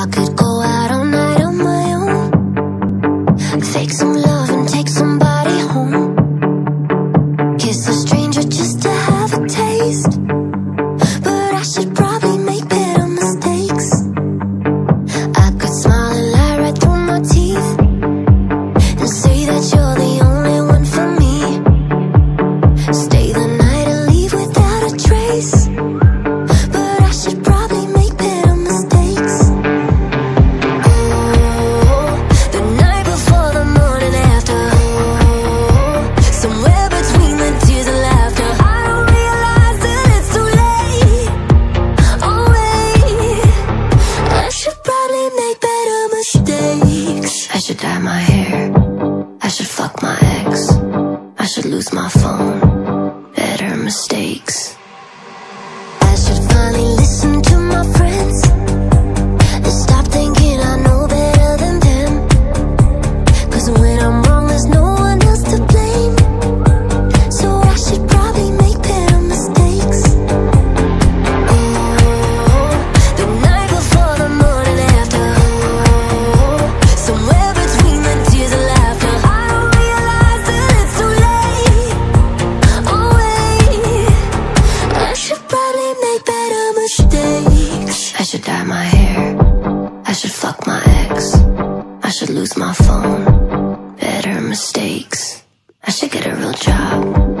I could go out all night on my own. Fake some love and take somebody home. Kiss a stranger just to have a taste. But I should probably make better mistakes. I could smile and lie right through my teeth. And say that you're the only one for me. Stay the should dye my hair. I should fuck my ex. I should lose my phone. I should dye my hair. I should fuck my ex. I should lose my phone. Better mistakes. I should get a real job.